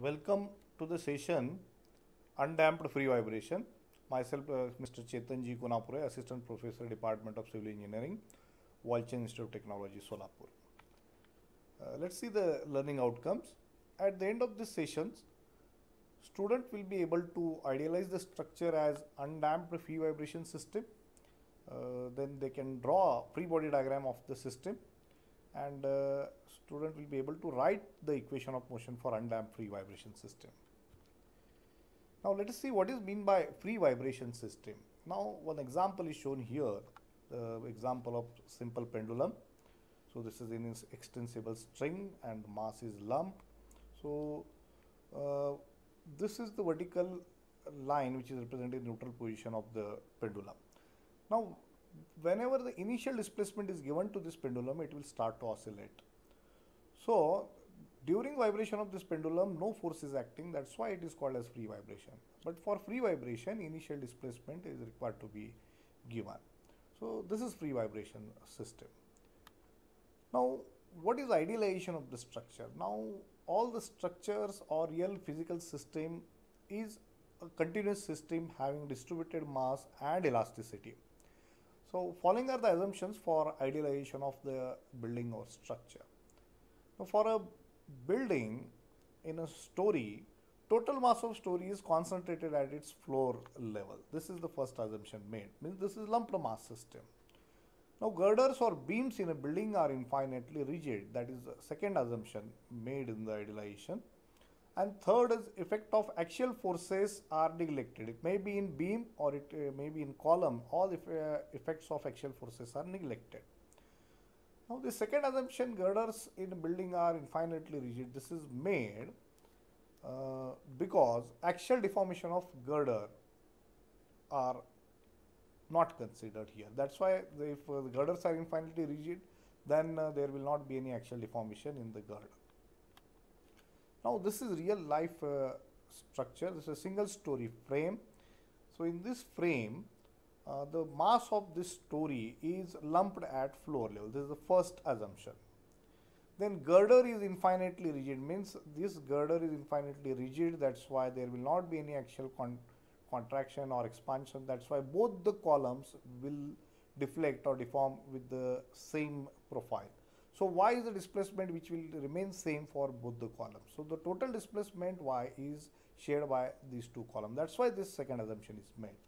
Welcome to the session Undamped Free Vibration. Myself, uh, Mr. Chetan. Konapure, Assistant Professor, Department of Civil Engineering, Walchand Institute of Technology, Solapur. Uh, let's see the learning outcomes. At the end of this sessions, student will be able to idealize the structure as undamped free vibration system. Uh, then they can draw a free body diagram of the system and uh, student will be able to write the equation of motion for undamped free vibration system. Now let us see what is mean by free vibration system. Now one example is shown here, the example of simple pendulum. So this is inextensible string and mass is lumped. So uh, this is the vertical line which is representing neutral position of the pendulum. Now whenever the initial displacement is given to this pendulum, it will start to oscillate. So during vibration of this pendulum, no force is acting. That's why it is called as free vibration. But for free vibration, initial displacement is required to be given. So this is free vibration system. Now, what is idealization of the structure? Now, all the structures or real physical system is a continuous system having distributed mass and elasticity. So, following are the assumptions for idealization of the building or structure. Now, for a building in a story, total mass of story is concentrated at its floor level. This is the first assumption made. Means this is lumped mass system. Now, girders or beams in a building are infinitely rigid. That is the second assumption made in the idealization. And third is effect of axial forces are neglected. It may be in beam or it uh, may be in column. All if, uh, effects of axial forces are neglected. Now, the second assumption girders in building are infinitely rigid. This is made uh, because axial deformation of girder are not considered here. That's why if uh, the girders are infinitely rigid, then uh, there will not be any axial deformation in the girder. Now, this is real life uh, structure. This is a single story frame. So, in this frame, uh, the mass of this story is lumped at floor level. This is the first assumption. Then girder is infinitely rigid means this girder is infinitely rigid. That's why there will not be any axial con contraction or expansion. That's why both the columns will deflect or deform with the same profile. So y is the displacement which will remain same for both the columns. So the total displacement y is shared by these two columns. That's why this second assumption is made.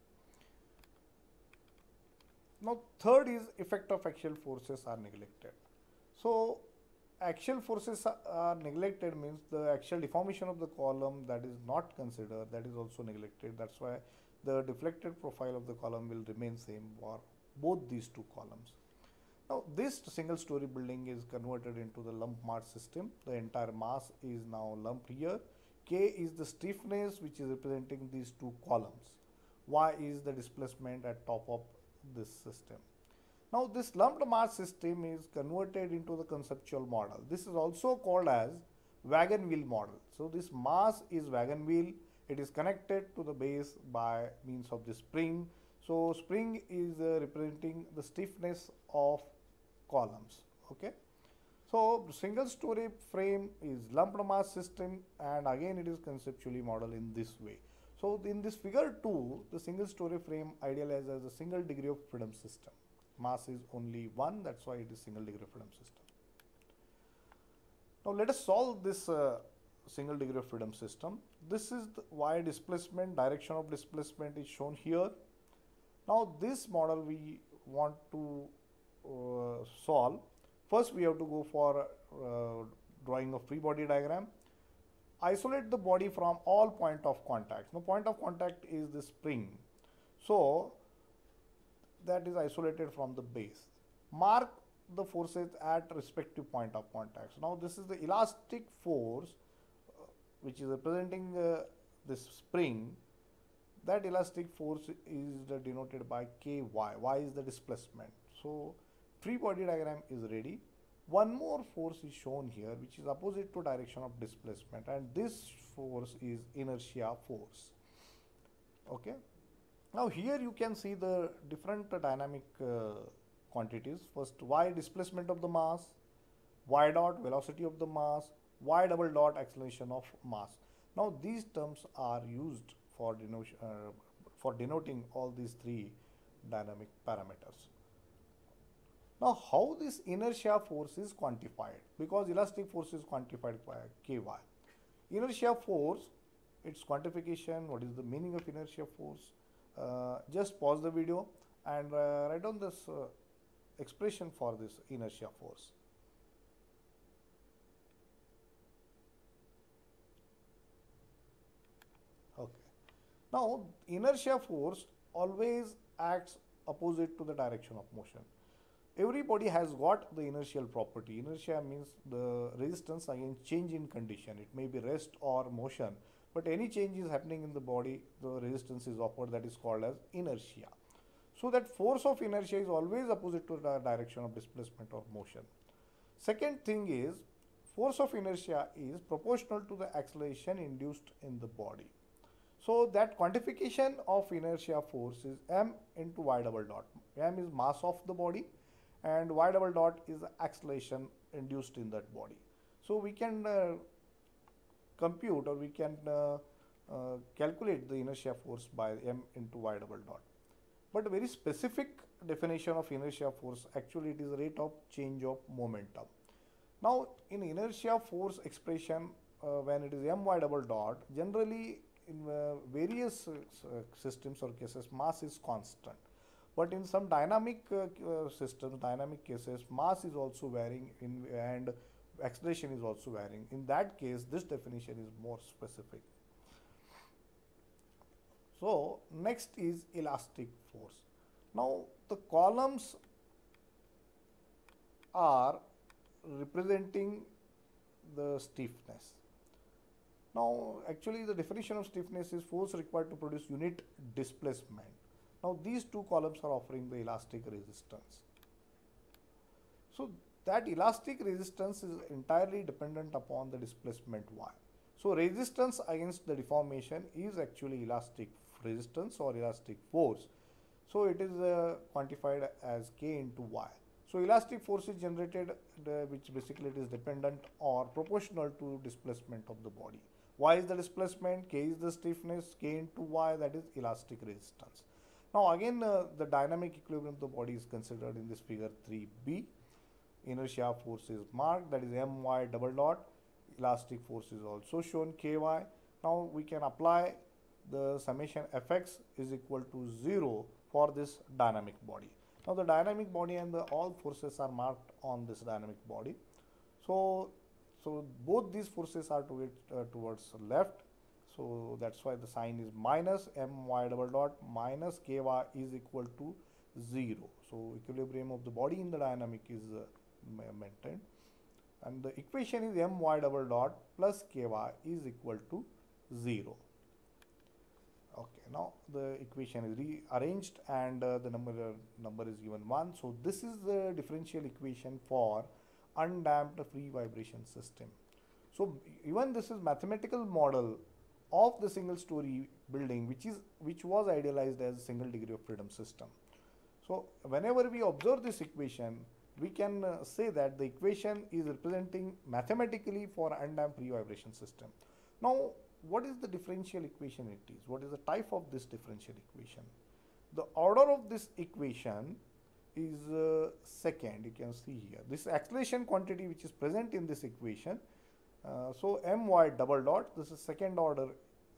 Now third is effect of axial forces are neglected. So axial forces are neglected means the axial deformation of the column that is not considered that is also neglected. That's why the deflected profile of the column will remain same for both these two columns. Now this single story building is converted into the lump mass system. The entire mass is now lumped here. K is the stiffness which is representing these two columns. Y is the displacement at top of this system. Now this lumped mass system is converted into the conceptual model. This is also called as wagon wheel model. So this mass is wagon wheel. It is connected to the base by means of the spring. So spring is uh, representing the stiffness of columns. Okay. So single story frame is lumped mass system and again it is conceptually modeled in this way. So in this figure 2, the single story frame idealized as a single degree of freedom system. Mass is only 1, that's why it is single degree of freedom system. Now let us solve this uh, single degree of freedom system. This is the y displacement, direction of displacement is shown here. Now this model we want to solve. First we have to go for uh, drawing a free body diagram isolate the body from all point of contact. Now point of contact is the spring. So that is isolated from the base. Mark the forces at respective point of contact. Now this is the elastic force uh, which is representing uh, this spring. That elastic force is denoted by Ky. Y is the displacement. So free body diagram is ready one more force is shown here which is opposite to direction of displacement and this force is inertia force okay now here you can see the different dynamic uh, quantities first y displacement of the mass y dot velocity of the mass y double dot acceleration of mass. Now these terms are used for, denotion, uh, for denoting all these three dynamic parameters. Now how this inertia force is quantified? Because elastic force is quantified by Ky. Inertia force, its quantification, what is the meaning of inertia force? Uh, just pause the video and uh, write down this uh, expression for this inertia force. Okay. Now, inertia force always acts opposite to the direction of motion. Every body has got the inertial property. Inertia means the resistance against change in condition. It may be rest or motion, but any change is happening in the body, the resistance is upward that is called as inertia. So that force of inertia is always opposite to the direction of displacement or motion. Second thing is force of inertia is proportional to the acceleration induced in the body. So that quantification of inertia force is m into y double dot. m is mass of the body and y double dot is acceleration induced in that body. So we can uh, compute or we can uh, uh, calculate the inertia force by m into y double dot. But a very specific definition of inertia force actually it is rate of change of momentum. Now in inertia force expression uh, when it is my double dot generally in uh, various uh, systems or cases mass is constant. But in some dynamic uh, uh, systems, dynamic cases, mass is also varying in and acceleration is also varying. In that case, this definition is more specific. So next is elastic force. Now the columns are representing the stiffness. Now actually the definition of stiffness is force required to produce unit displacement. Now these two columns are offering the elastic resistance. So that elastic resistance is entirely dependent upon the displacement y. So resistance against the deformation is actually elastic resistance or elastic force. So it is uh, quantified as K into Y. So elastic force is generated uh, which basically it is dependent or proportional to displacement of the body. Y is the displacement, K is the stiffness, K into Y that is elastic resistance. Now again uh, the dynamic equilibrium of the body is considered in this figure 3b. Inertia force is marked that is my double dot. Elastic force is also shown ky. Now we can apply the summation fx is equal to 0 for this dynamic body. Now the dynamic body and the all forces are marked on this dynamic body. So, so both these forces are to it, uh, towards left. So that's why the sign is minus my double dot minus ky is equal to 0. So equilibrium of the body in the dynamic is uh, maintained. And the equation is my double dot plus ky is equal to 0 okay now the equation is rearranged and uh, the number uh, number is given 1 so this is the differential equation for undamped free vibration system. So even this is mathematical model of the single story building which is which was idealized as a single degree of freedom system so whenever we observe this equation we can uh, say that the equation is representing mathematically for undamped free vibration system now what is the differential equation it is? What is the type of this differential equation? The order of this equation is uh, second, you can see here. This acceleration quantity which is present in this equation. Uh, so my double dot, this is second order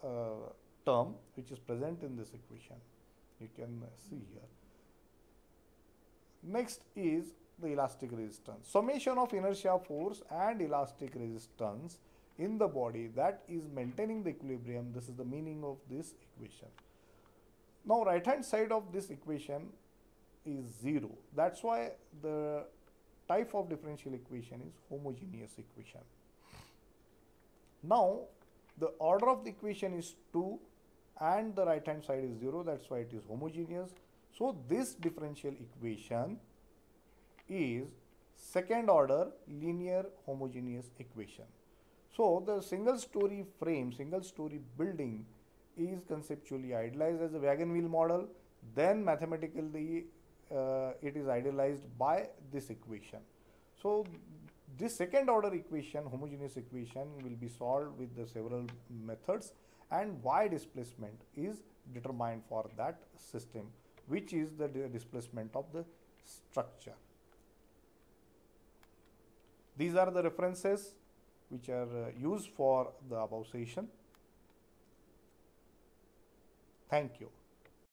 uh, term which is present in this equation. You can see here. Next is the elastic resistance. Summation of inertia force and elastic resistance in the body that is maintaining the equilibrium. This is the meaning of this equation. Now right hand side of this equation is 0. That's why the type of differential equation is homogeneous equation. Now the order of the equation is 2 and the right hand side is 0 that's why it is homogeneous. So this differential equation is second order linear homogeneous equation. So the single story frame, single story building is conceptually idealized as a wagon wheel model. Then mathematically uh, it is idealized by this equation. So This second order equation, homogeneous equation will be solved with the several methods and y displacement is determined for that system which is the displacement of the structure. These are the references which are uh, used for the above session. Thank you.